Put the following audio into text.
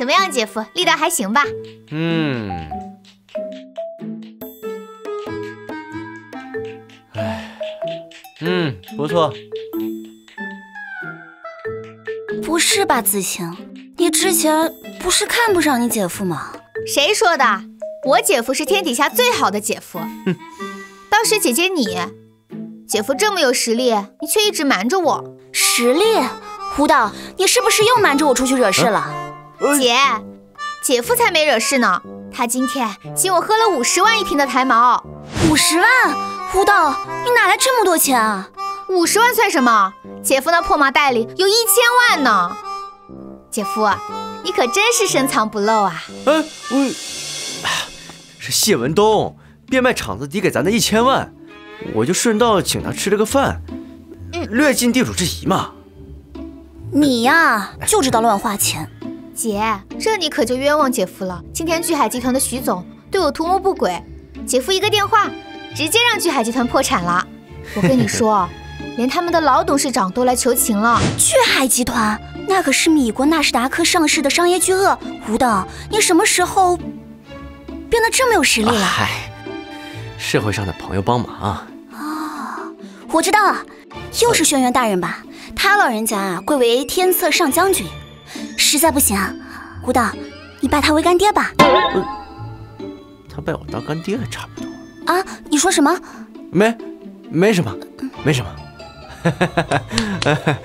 怎么样，姐夫，力道还行吧？嗯，哎，嗯，不错。不是吧，子晴，你之前不是看不上你姐夫吗？谁说的？我姐夫是天底下最好的姐夫。哼，倒是姐姐你，姐夫这么有实力，你却一直瞒着我。实力？胡导，你是不是又瞒着我出去惹事了？姐，姐夫才没惹事呢。他今天请我喝了五十万一瓶的台毛。五十万？胡道，你哪来这么多钱啊？五十万算什么？姐夫那破麻袋里有一千万呢。姐夫，你可真是深藏不露啊！哎，我，是谢文东变卖厂子抵给咱的一千万，我就顺道请他吃了个饭，略尽地主之谊嘛。你呀，就知道乱花钱。姐，这你可就冤枉姐夫了。今天巨海集团的徐总对我图谋不轨，姐夫一个电话，直接让巨海集团破产了。我跟你说。连他们的老董事长都来求情了。巨海集团那可是米国纳斯达克上市的商业巨鳄。胡导，你什么时候变得这么有实力了？嗨，社会上的朋友帮忙。哦，我知道了，又是轩辕大人吧？他老人家啊，贵为天策上将军。实在不行，胡导，你拜他为干爹吧。他拜我当干爹还差不多。啊，你说什么？没，没什么，没什么。哈哈哈哈哈！